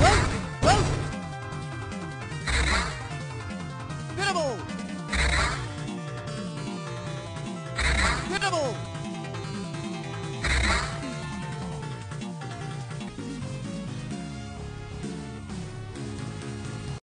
What?